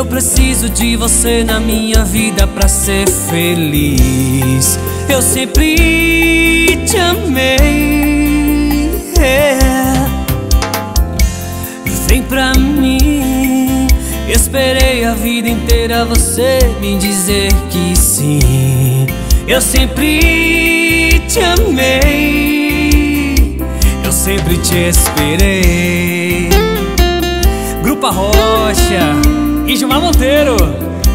Eu preciso de você na minha vida pra ser feliz. Eu sempre te amei. Vem pra mim. Esperei a vida inteira você me dizer que sim. Eu sempre te amei. Eu sempre te esperei. Grupo Rocha e Gilmar Monteiro.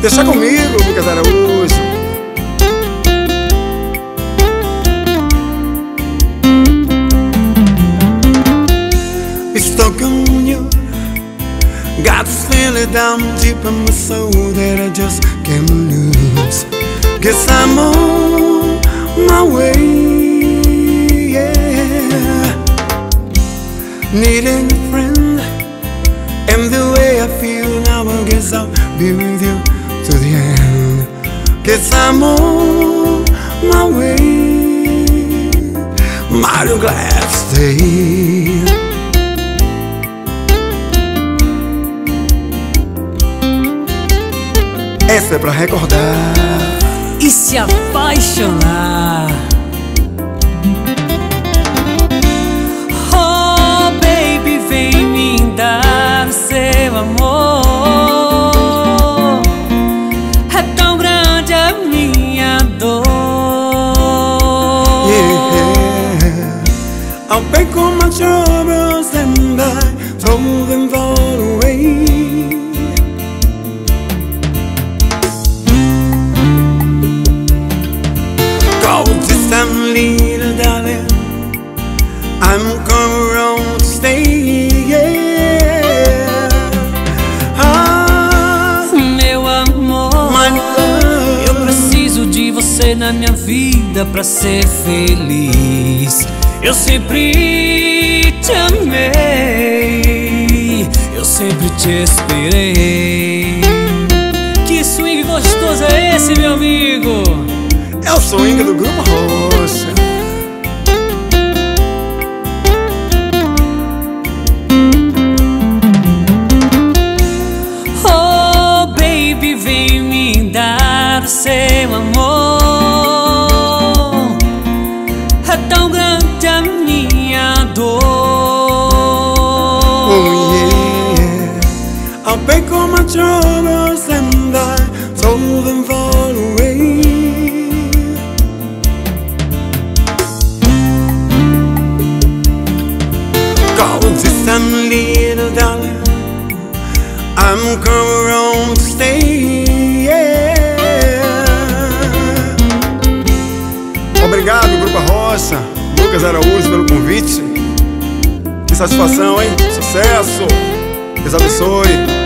Deixa comigo, Lucas Araújo. Stuck on you Got this feeling down deep in my soul that I just can't lose Guess I'm on my way, yeah Needing a friend And the way I feel guess I'll be with you to the end Guess I'm on my way glad to stay Essa é pra recordar. E se apaixonar. Pra ser feliz. Eu sempre te amei, eu sempre te esperei. Que swing gostoso é esse, meu amigo? É o swing do Grupo Rocha yeah. Obrigado, Grupo Rocha Lucas Araújo pelo convite Que satisfação, hein? Sucesso! Deus abençoe!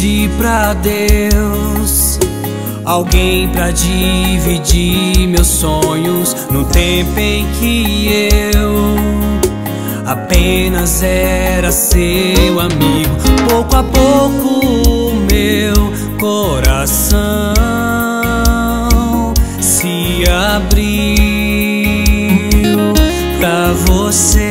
Pedi pra Deus alguém pra dividir meus sonhos no tempo em que eu apenas era seu amigo. Pouco a pouco o meu coração se abriu pra você.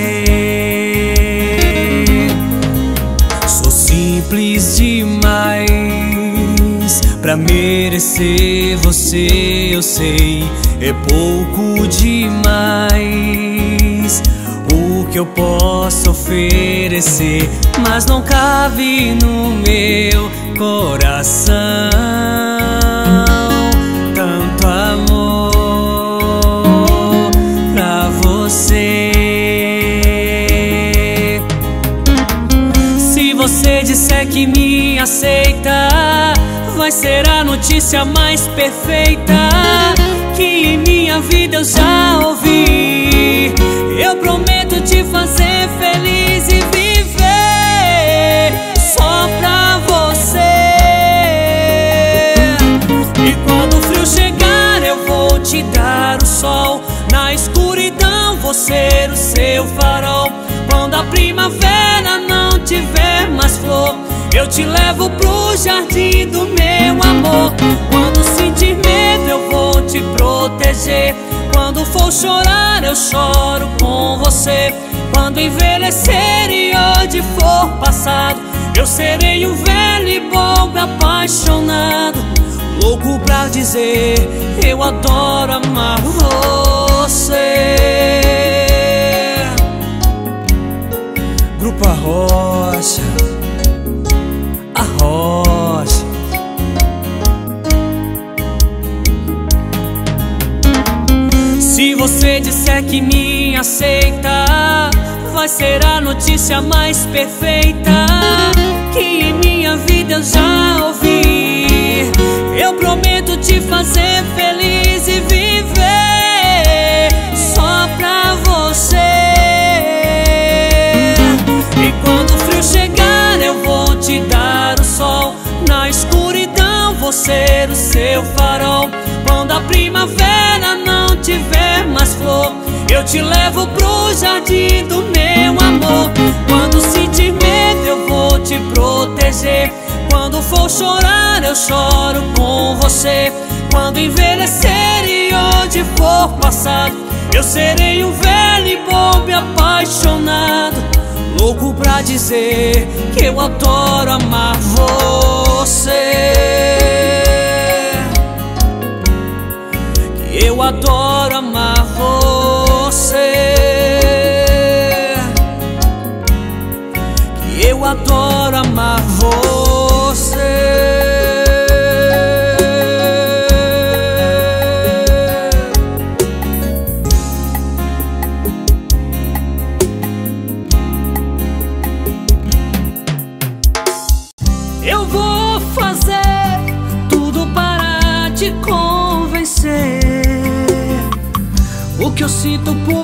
Pra merecer você, eu sei. É pouco demais o que eu posso oferecer, mas não cabe no meu coração você disser que me aceita, vai ser a notícia mais perfeita que em minha vida eu já ouvi. Eu prometo te fazer feliz e viver só pra você. E quando o frio chegar, eu vou te dar o sol na escuridão. farol. Quando a primavera tiver mais flor, eu te levo pro jardim do meu amor. Quando sentir medo, eu vou te proteger. Quando for chorar, eu choro com você. Quando envelhecer e hoje for passado, eu serei um velho e bom apaixonado. Louco pra dizer, eu adoro amar você. Grupo Arrocha, Arrocha. Se você disser que me aceita, vai ser a notícia mais perfeita que em minha vida eu já ouvi. Eu prometo te fazer feliz vou ser o seu farol. Quando a primavera não tiver mais flor, eu te levo pro jardim do meu amor. Quando sentir medo, eu vou te proteger. Quando for chorar, eu choro com você. Quando envelhecer e onde for passado, eu serei um velho e bom e apaixonado. Louco pra dizer que eu adoro amar você. Eu adoro amar você. Que eu adoro amar você. Sinto por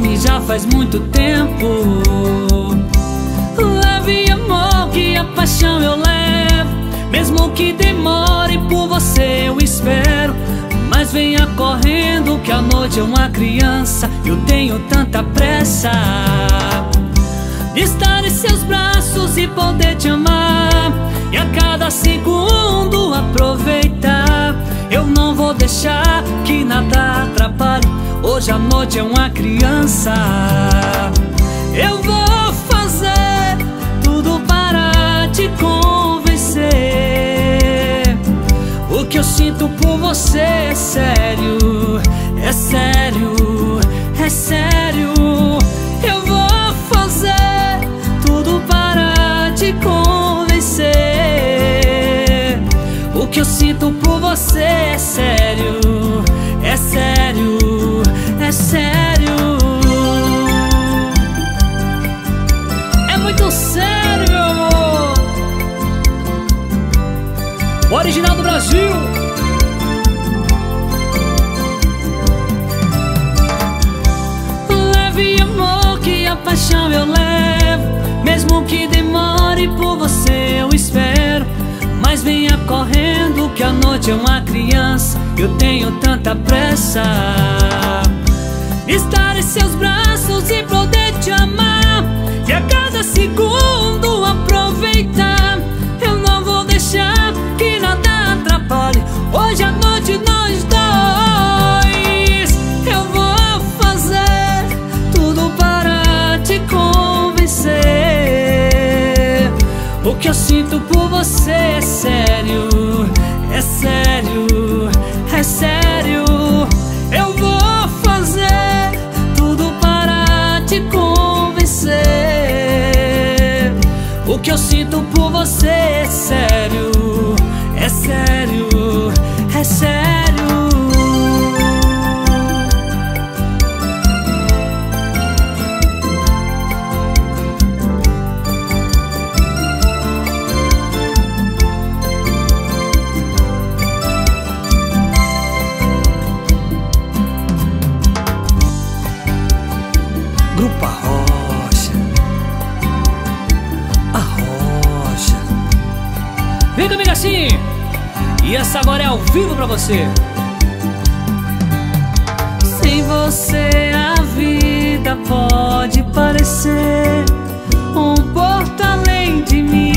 Mim já faz muito tempo. Leve amor que a paixão eu levo. Mesmo que demore por você eu espero. Mas venha correndo que a noite é uma criança. Eu tenho tanta pressa. De estar em seus braços e poder te amar. E a cada segundo aproveitar Eu não vou deixar que nada atrapalhe. Hoje a noite é uma criança. Eu vou fazer tudo para te convencer. O que eu sinto por você é sério É sério, é sério que eu sinto por você é sério, é sério, é sério. É muito sério, meu amor. Original do Brasil. Leve amor que a paixão eu levo Mesmo que demore por você eu espero Mas venha correndo que a noite é uma criança. Eu tenho tanta pressa. Estar em seus braços e poder te amar. E a cada segundo aproveitar. Eu não vou deixar que nada atrapalhe. Hoje à noite nós dois. Eu vou fazer tudo para te convencer. O que eu sinto você é sério, é sério, é sério. Eu vou fazer tudo para te convencer. O que eu sinto por você é sério, é sério, é sério. pra você. Sem você a vida pode parecer um porto além de mim.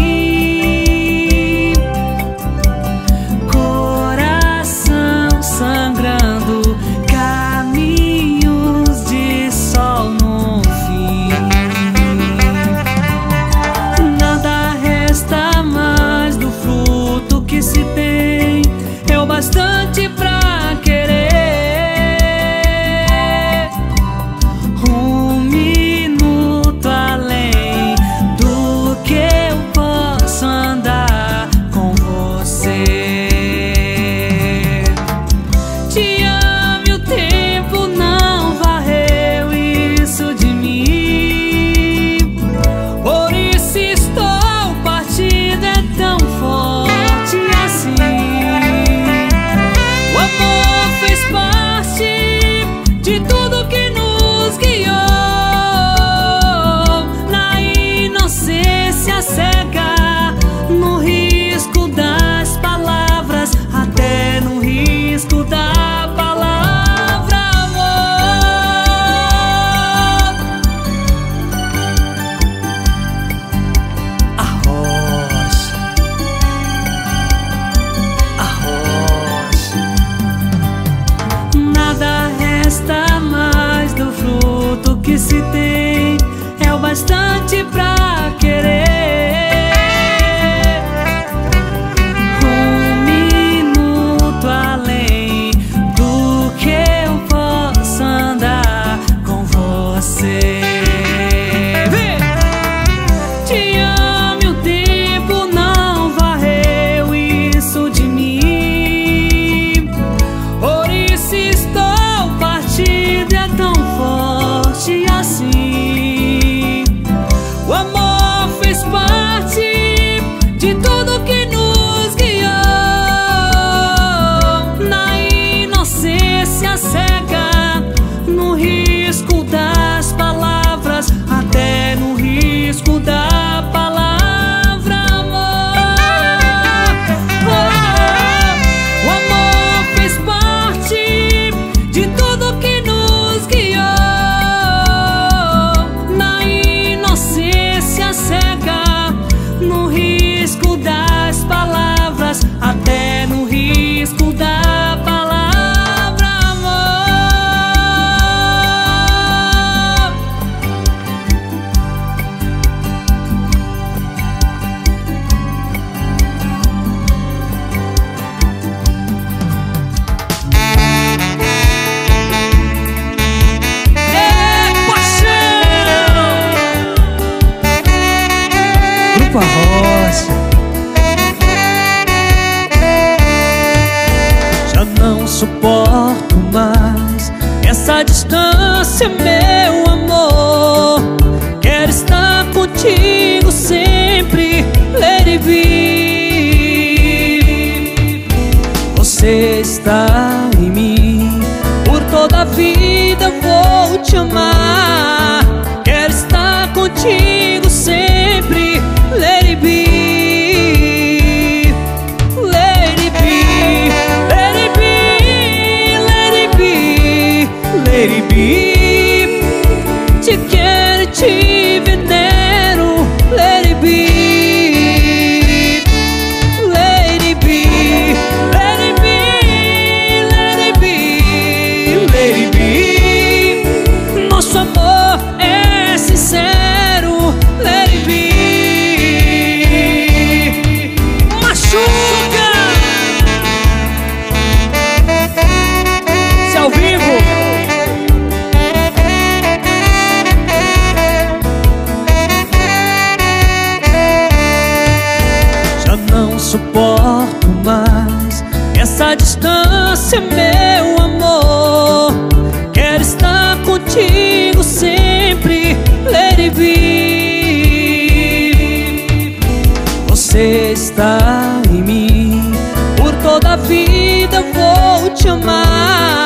chamar. está em mim. Por toda a vida eu vou te amar.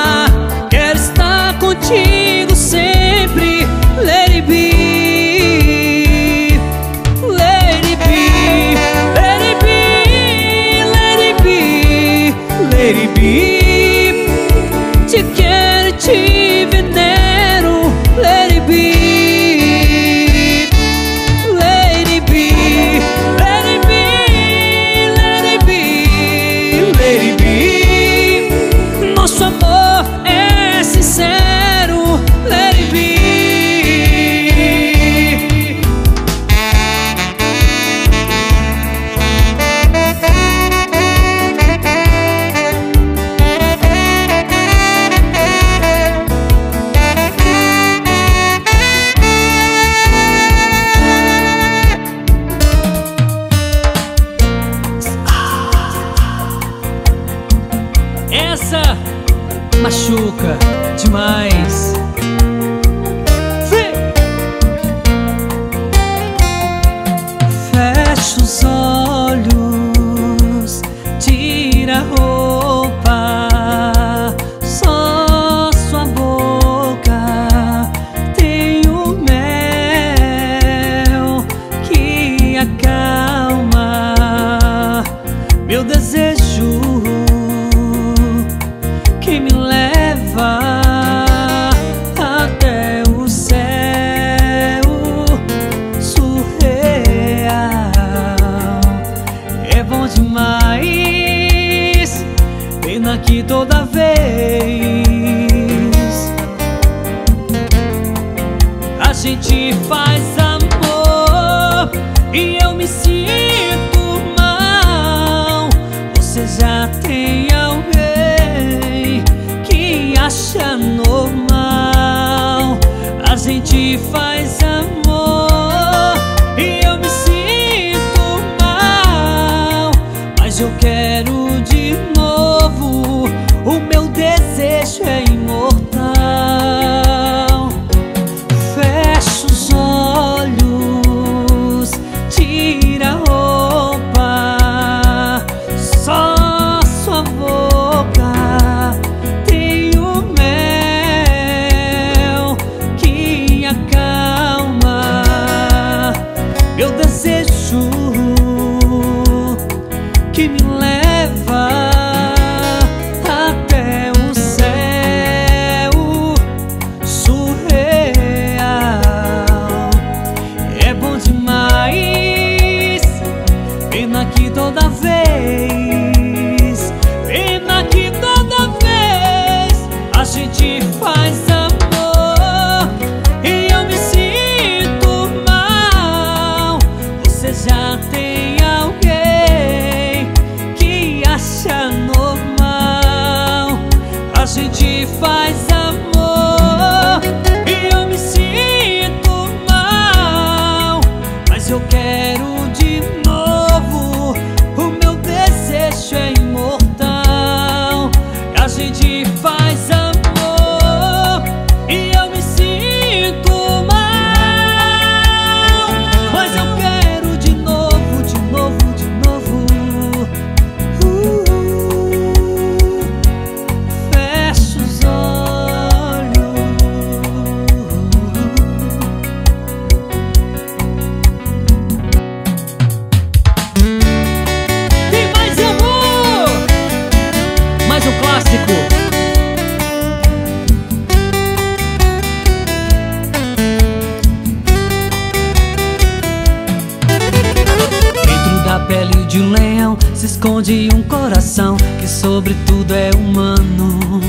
Sobretudo é humano.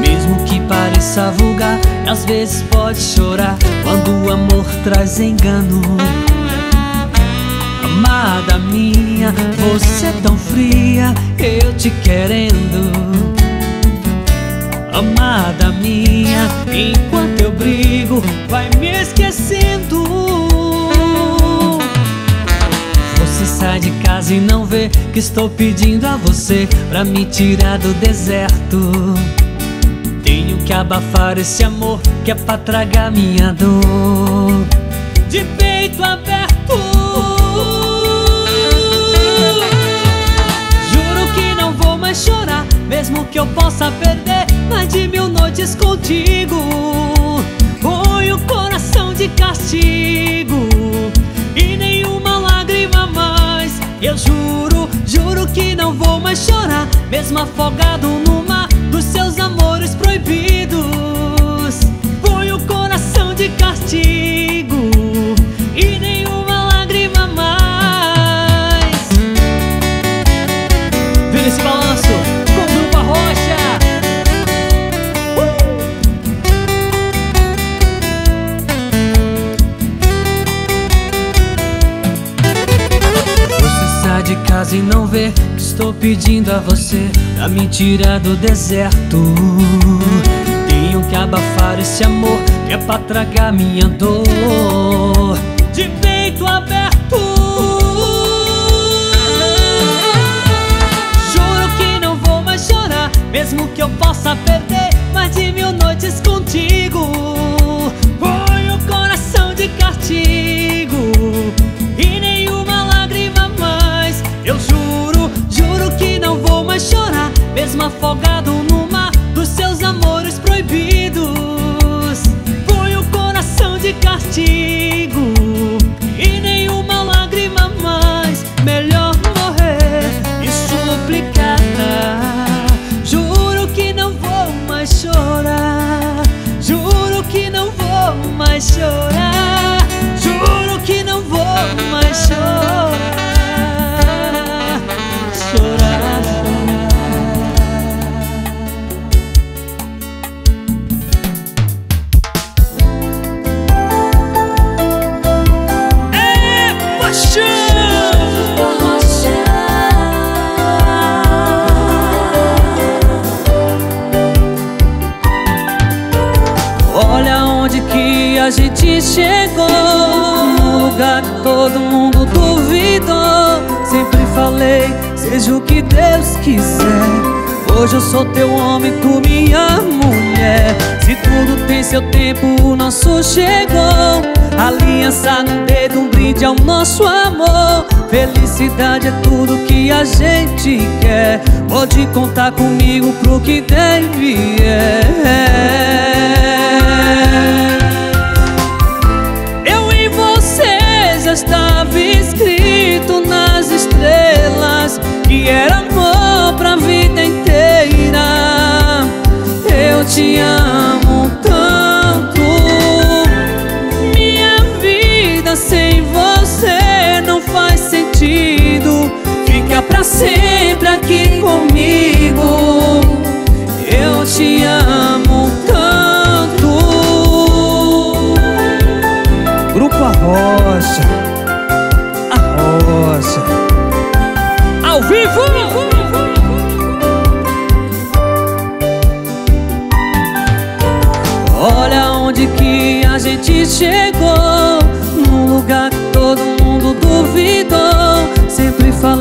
Mesmo que pareça vulgar, às vezes pode chorar Quando o amor traz engano. Amada minha, você é tão fria, eu te querendo. Amada minha, que estou pedindo a você pra me tirar do deserto. Tenho que abafar esse amor que é pra tragar minha dor. De peito aberto. Juro que não vou mais chorar, mesmo que eu possa perder mais de mil noites contigo. Põe o coração de castigo. Eu juro, juro que não vou mais chorar Mesmo afogado no mar dos seus amores proibidos. Põe o coração de castigo pedindo a você pra me tirar do deserto. Tenho que abafar esse amor que é pra tragar minha dor. De peito aberto. Juro que não vou mais chorar, mesmo que eu possa perder mais de mil noites contigo. Põe o coração de castigo mesmo a gente chegou Num lugar que todo mundo duvidou. Sempre falei, seja o que Deus quiser. Hoje eu sou teu homem, tu minha mulher. Se tudo tem seu tempo, o nosso chegou. Aliança no dedo, um brinde ao nosso amor. Felicidade é tudo que a gente quer. Pode contar comigo pro que deve é. Já estava escrito nas estrelas Que era amor pra vida inteira. Eu te amo tanto. Minha vida sem você não faz sentido. Fica pra sempre aqui comigo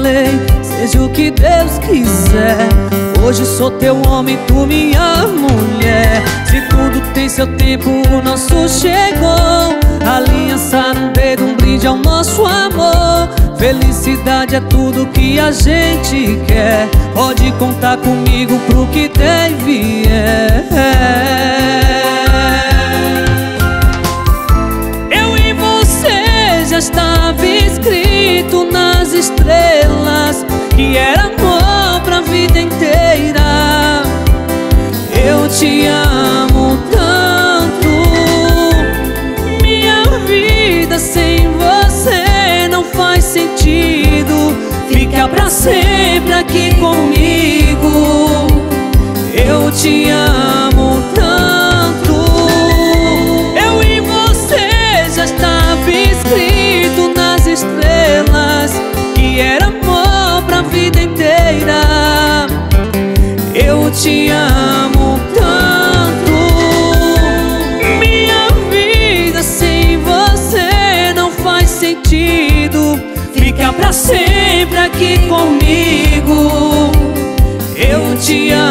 falei, seja o que Deus quiser. Hoje sou teu homem, tu minha mulher. Se tudo tem seu tempo, o nosso chegou. Aliança no dedo, um brinde ao nosso amor. Felicidade é tudo que a gente quer. Pode contar comigo pro que deve é Que era amor pra vida inteira. Eu te amo tanto. Minha vida sem você não faz sentido. Fica pra sempre aqui comigo. Eu te amo sempre aqui comigo. Eu te amo